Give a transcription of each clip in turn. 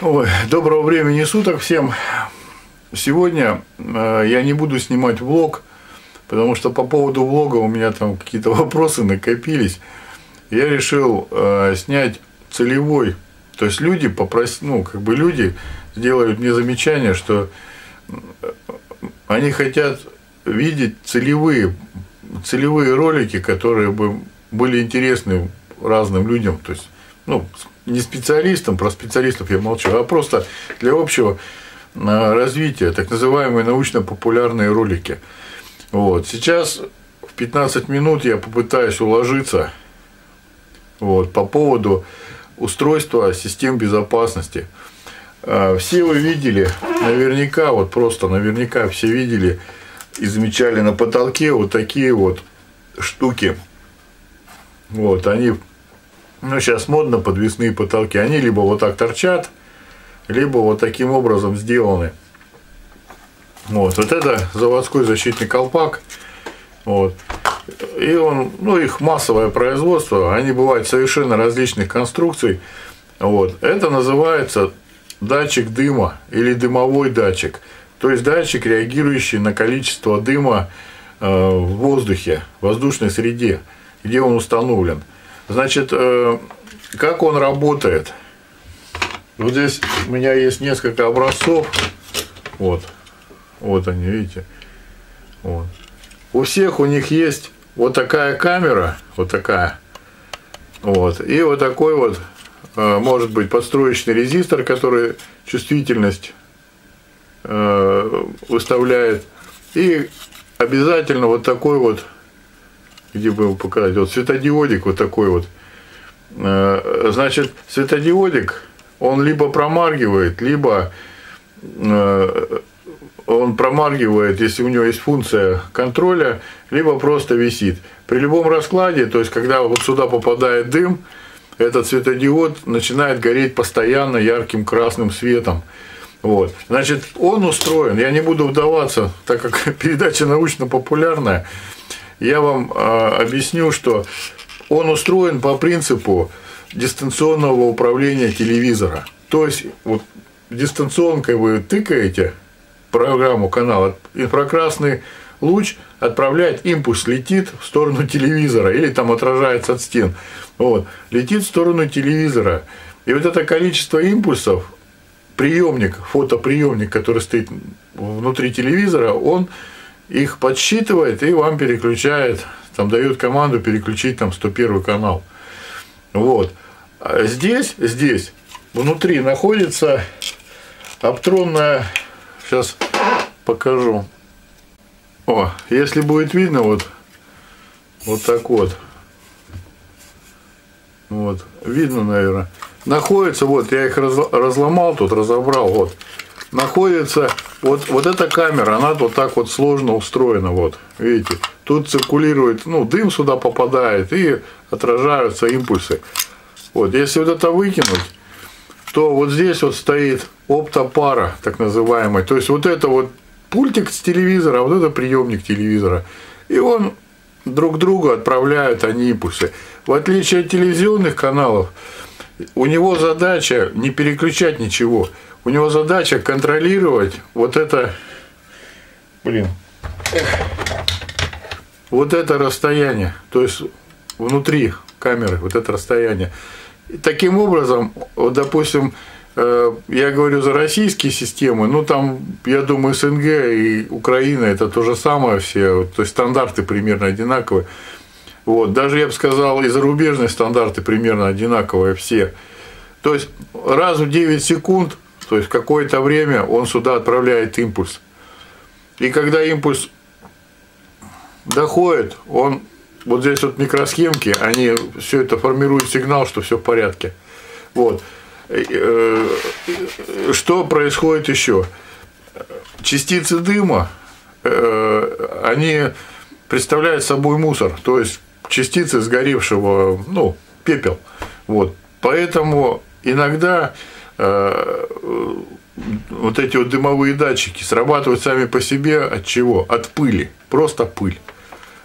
Ой, доброго времени суток всем. Сегодня э, я не буду снимать влог, потому что по поводу влога у меня там какие-то вопросы накопились. Я решил э, снять целевой. То есть люди попросили, ну, как бы люди сделают мне замечание, что э, они хотят видеть целевые, целевые ролики, которые бы были интересны разным людям. То есть, ну, не специалистам, про специалистов я молчу, а просто для общего а, развития, так называемые научно-популярные ролики. Вот. Сейчас в 15 минут я попытаюсь уложиться вот, по поводу устройства систем безопасности. А, все вы видели, наверняка, вот просто наверняка все видели и замечали на потолке вот такие вот штуки. Вот, они ну, сейчас модно подвесные потолки, они либо вот так торчат, либо вот таким образом сделаны. Вот, вот это заводской защитный колпак. Вот. И он, ну, их массовое производство, они бывают совершенно различных конструкций. Вот. Это называется датчик дыма или дымовой датчик. То есть датчик, реагирующий на количество дыма э, в воздухе, в воздушной среде, где он установлен. Значит, э, как он работает? Вот здесь у меня есть несколько образцов. Вот. Вот они, видите. Вот. У всех у них есть вот такая камера, вот такая. Вот. И вот такой вот, э, может быть, подстроечный резистор, который чувствительность э, выставляет. И обязательно вот такой вот где бы его показать, вот светодиодик вот такой вот. Э, значит, светодиодик, он либо промаргивает, либо э, он промаргивает, если у него есть функция контроля, либо просто висит. При любом раскладе, то есть когда вот сюда попадает дым, этот светодиод начинает гореть постоянно ярким красным светом. Вот. Значит, он устроен, я не буду вдаваться, так как передача научно-популярная, я вам а, объясню, что он устроен по принципу дистанционного управления телевизора. То есть вот дистанционкой вы тыкаете программу канала, инфракрасный луч отправляет импульс, летит в сторону телевизора или там отражается от стен. Вот, летит в сторону телевизора. И вот это количество импульсов, приемник, фотоприемник, который стоит внутри телевизора, он их подсчитывает и вам переключает, там дает команду переключить там 101 канал. Вот. А здесь, здесь, внутри находится оптронная, сейчас покажу. О, если будет видно, вот, вот так вот. Вот, видно, наверное. Находится, вот, я их разломал тут, разобрал, вот находится вот, вот эта камера, она вот так вот сложно устроена, вот, видите, тут циркулирует, ну, дым сюда попадает и отражаются импульсы. Вот, если вот это выкинуть, то вот здесь вот стоит оптопара, так называемый, то есть вот это вот пультик с телевизора, а вот это приемник телевизора, и он друг другу отправляют они импульсы. В отличие от телевизионных каналов, у него задача не переключать ничего. У него задача контролировать вот это, блин, вот это расстояние, то есть внутри камеры, вот это расстояние. И таким образом, вот, допустим, э, я говорю за российские системы, ну там, я думаю, СНГ и Украина это то же самое все, то есть стандарты примерно одинаковые. Вот, даже я бы сказал, и зарубежные стандарты примерно одинаковые все. То есть раз в 9 секунд то есть какое-то время он сюда отправляет импульс. И когда импульс доходит, он вот здесь вот микросхемки, они все это формируют сигнал, что все в порядке. Вот. Э, что происходит еще? Частицы дыма, э, они представляют собой мусор, то есть частицы сгоревшего, ну, пепел. Вот. Поэтому иногда Э, вот эти вот дымовые датчики срабатывают сами по себе от чего? От пыли, просто пыль.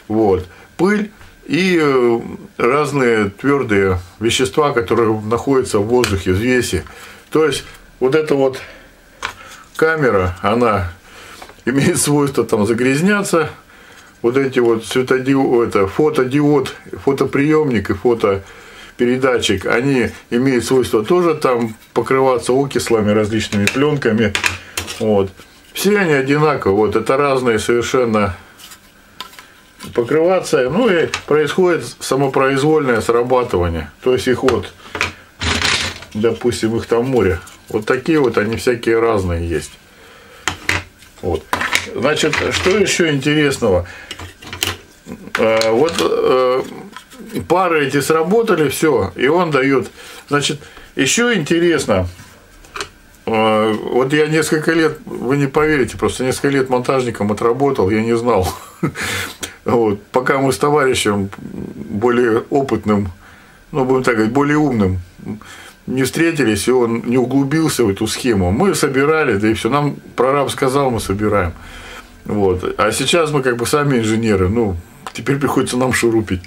Вот. Пыль и э, разные твердые вещества, которые находятся в воздухе, в взвесе. То есть вот эта вот камера, она имеет свойство там загрязняться. Вот эти вот светодиод, это фотодиод, фотоприемник и фотопередатчик, они имеют свойство тоже там покрываться окислами, различными пленками. Вот. Все они одинаковые, вот это разные совершенно покрываться, ну и происходит самопроизвольное срабатывание. То есть их вот, допустим, их там море. Вот такие вот они всякие разные есть. Вот. Значит, что еще интересного? Э, вот э, пары эти сработали, все, и он дает. Значит, еще интересно, э, вот я несколько лет, вы не поверите, просто несколько лет монтажником отработал, я не знал. Вот, пока мы с товарищем более опытным, ну, будем так говорить, более умным, не встретились, и он не углубился в эту схему. Мы собирали, да и все. Нам прораб сказал, мы собираем. Вот. А сейчас мы как бы сами инженеры, ну, теперь приходится нам шурупить.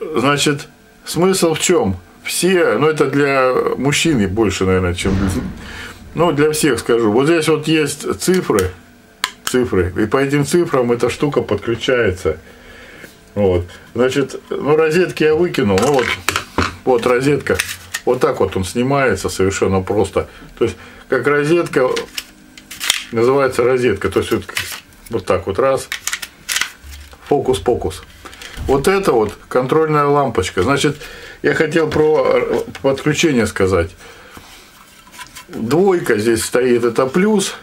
Значит, смысл в чем? Все, ну это для мужчины больше, наверное, чем для, ну, для всех скажу. Вот здесь вот есть цифры, цифры, и по этим цифрам эта штука подключается. Вот. Значит, ну розетки я выкинул, ну вот вот розетка. Вот так вот он снимается совершенно просто. То есть, как розетка, называется розетка. То есть, вот, вот так вот раз. Фокус-покус. Вот это вот контрольная лампочка. Значит, я хотел про подключение сказать. Двойка здесь стоит, это плюс.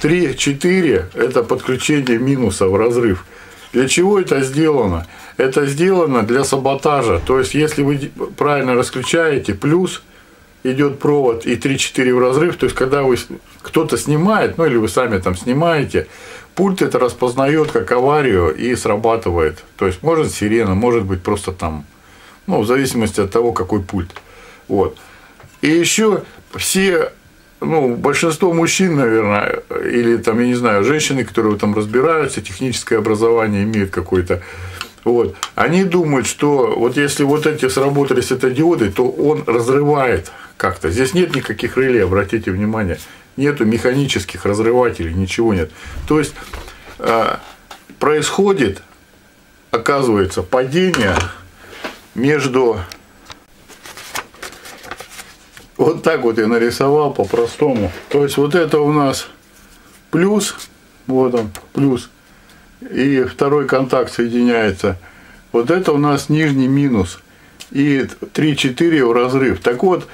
3, 4 это подключение минуса в разрыв. Для чего это сделано? Это сделано для саботажа. То есть, если вы правильно расключаете, плюс идет провод и 3-4 в разрыв, то есть, когда вы кто-то снимает, ну или вы сами там снимаете, пульт это распознает как аварию и срабатывает. То есть, может сирена, может быть просто там, ну, в зависимости от того, какой пульт. Вот. И еще все ну, большинство мужчин, наверное, или там, я не знаю, женщины, которые там разбираются, техническое образование имеют какое-то, вот, они думают, что вот если вот эти сработали светодиоды, то он разрывает как-то. Здесь нет никаких реле, обратите внимание. Нету механических разрывателей, ничего нет. То есть э, происходит, оказывается, падение между вот так вот я нарисовал по-простому. То есть вот это у нас плюс, вот он, плюс, и второй контакт соединяется. Вот это у нас нижний минус. И 3-4 в разрыв. Так вот,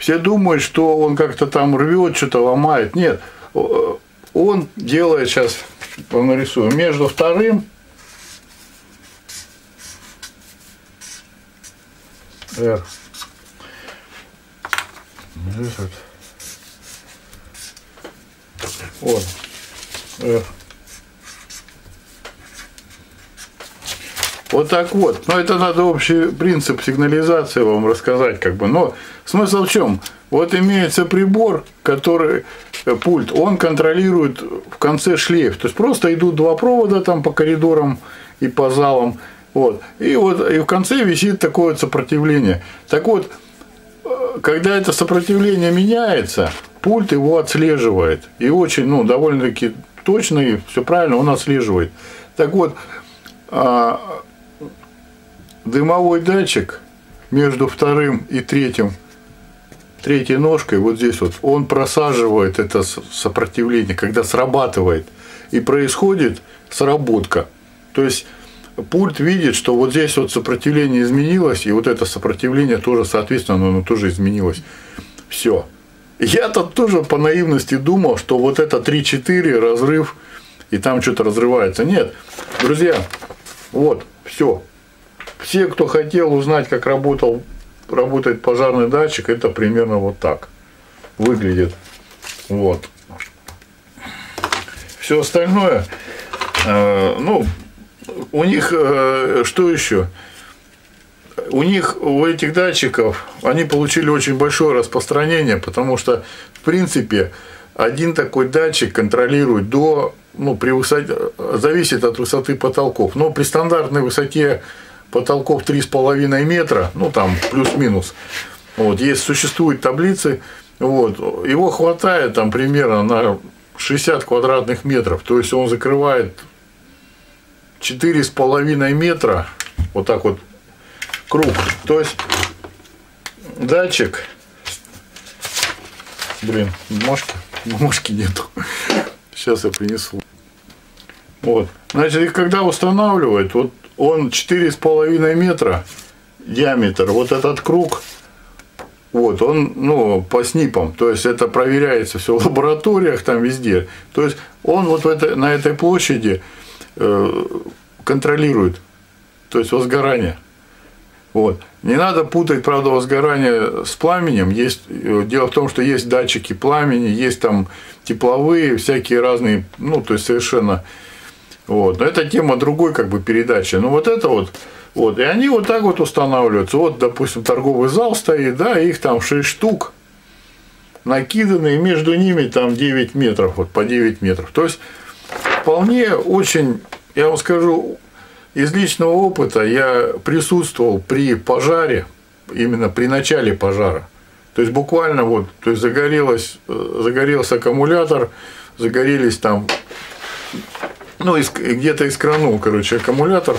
все думают, что он как-то там рвет, что-то ломает. Нет, он делает, сейчас нарисую, между вторым R. Вот. F. Вот так вот. Но это надо общий принцип сигнализации вам рассказать, как бы. Но смысл в чем? Вот имеется прибор, который э, пульт, он контролирует в конце шлейф. То есть просто идут два провода там по коридорам и по залам. Вот. И вот и в конце висит такое сопротивление. Так вот, когда это сопротивление меняется, пульт его отслеживает. И очень, ну, довольно-таки точно и все правильно он отслеживает. Так вот, а, дымовой датчик между вторым и третьим, третьей ножкой, вот здесь вот, он просаживает это сопротивление, когда срабатывает. И происходит сработка. То есть пульт видит, что вот здесь вот сопротивление изменилось, и вот это сопротивление тоже, соответственно, оно тоже изменилось. Все. Я-то тоже по наивности думал, что вот это 3-4 разрыв, и там что-то разрывается. Нет, друзья, вот, все. Все, кто хотел узнать, как работал, работает пожарный датчик, это примерно вот так выглядит. Вот. Все остальное, э, ну, у них э, что еще? У них, у этих датчиков, они получили очень большое распространение, потому что, в принципе, один такой датчик контролирует до, ну, при высоте, зависит от высоты потолков. Но при стандартной высоте потолков 3,5 метра, ну, там, плюс-минус, Вот, есть, существуют таблицы, вот, его хватает там примерно на 60 квадратных метров, то есть он закрывает 4,5 метра, вот так вот круг. То есть датчик, блин, бумажки, бумажки нету, сейчас я принесу. Вот, значит, когда устанавливает, вот он 4,5 метра диаметр, вот этот круг, вот, он, ну, по СНИПам, то есть это проверяется все в лабораториях, там везде. То есть он вот это, на этой площади э, контролирует, то есть возгорание. Вот. Не надо путать, правда, возгорание с пламенем. Есть, э, дело в том, что есть датчики пламени, есть там тепловые, всякие разные, ну, то есть совершенно. Вот. Но это тема другой как бы передачи. Но вот это вот вот, и они вот так вот устанавливаются. Вот, допустим, торговый зал стоит, да, их там 6 штук накиданы, и между ними там 9 метров, вот по 9 метров. То есть, вполне очень, я вам скажу, из личного опыта я присутствовал при пожаре, именно при начале пожара. То есть буквально вот, то есть загорелось, загорелся аккумулятор, загорелись там, ну, где-то искранул, короче, аккумулятор,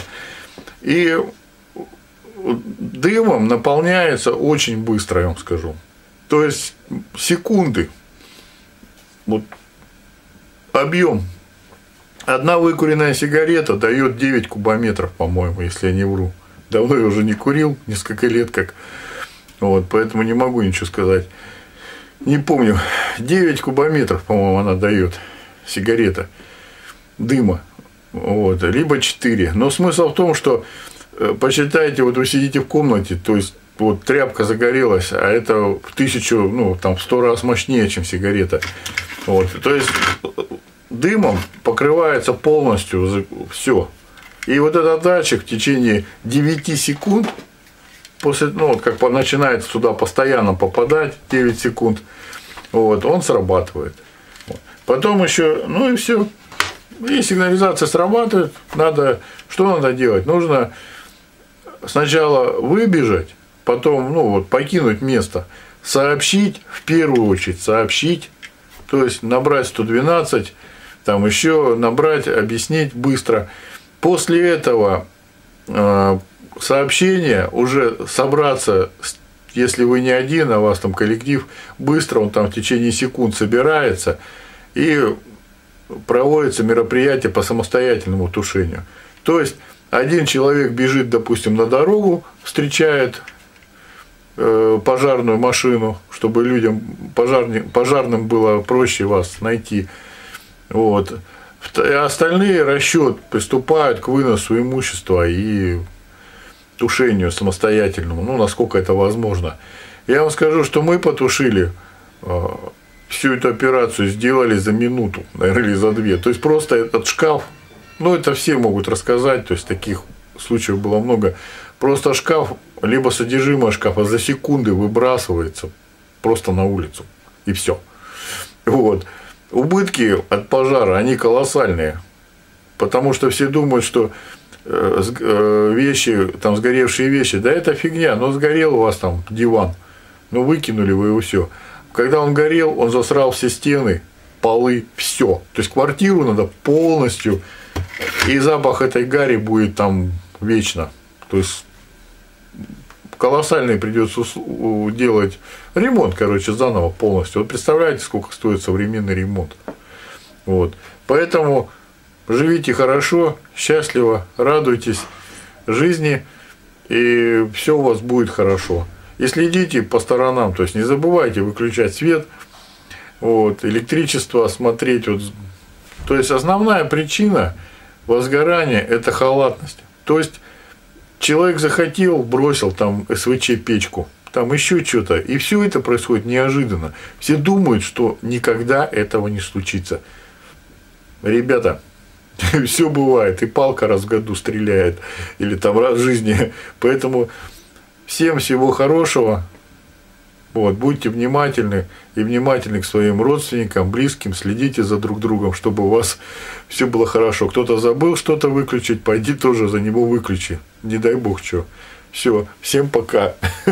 и дымом наполняется очень быстро, я вам скажу. То есть секунды. Вот объем. Одна выкуренная сигарета дает 9 кубометров, по-моему, если я не вру. Давно я уже не курил, несколько лет как. Вот, поэтому не могу ничего сказать. Не помню. 9 кубометров, по-моему, она дает сигарета дыма. Вот, либо 4. Но смысл в том, что э, посчитайте, вот вы сидите в комнате, то есть вот тряпка загорелась, а это в тысячу, ну, там, в сто раз мощнее, чем сигарета. Вот, то есть дымом покрывается полностью все. И вот этот датчик в течение 9 секунд, после, ну, вот как начинает сюда постоянно попадать, 9 секунд, вот, он срабатывает. Потом еще, ну и все, и сигнализация срабатывает, надо, что надо делать? Нужно сначала выбежать, потом, ну вот, покинуть место, сообщить, в первую очередь сообщить, то есть набрать 112, там еще набрать, объяснить быстро. После этого э, сообщение уже собраться, если вы не один, а у вас там коллектив, быстро он там в течение секунд собирается и проводится мероприятие по самостоятельному тушению. То есть один человек бежит, допустим, на дорогу, встречает э, пожарную машину, чтобы людям пожарным, пожарным было проще вас найти. Вот. А остальные расчет приступают к выносу имущества и тушению самостоятельному, ну, насколько это возможно. Я вам скажу, что мы потушили э, всю эту операцию сделали за минуту, наверное, или за две. То есть просто этот шкаф, ну это все могут рассказать, то есть таких случаев было много. Просто шкаф, либо содержимое шкафа за секунды выбрасывается просто на улицу. И все. Вот. Убытки от пожара, они колоссальные. Потому что все думают, что э, э, вещи, там сгоревшие вещи, да это фигня, но сгорел у вас там диван, ну выкинули вы его все. Когда он горел, он засрал все стены, полы, все. То есть квартиру надо полностью, и запах этой гари будет там вечно. То есть колоссальный придется делать ремонт, короче, заново полностью. Вот представляете, сколько стоит современный ремонт. Вот. Поэтому живите хорошо, счастливо, радуйтесь жизни, и все у вас будет хорошо. И следите по сторонам, то есть не забывайте выключать свет, вот, электричество смотреть. Вот. То есть основная причина возгорания – это халатность. То есть человек захотел, бросил там СВЧ-печку, там еще что-то, и все это происходит неожиданно. Все думают, что никогда этого не случится. Ребята, все бывает, и палка раз в году стреляет, или там раз в жизни. Поэтому Всем всего хорошего. Вот, будьте внимательны и внимательны к своим родственникам, близким, следите за друг другом, чтобы у вас все было хорошо. Кто-то забыл что-то выключить, пойди тоже за него выключи. Не дай бог что. Все, всем пока.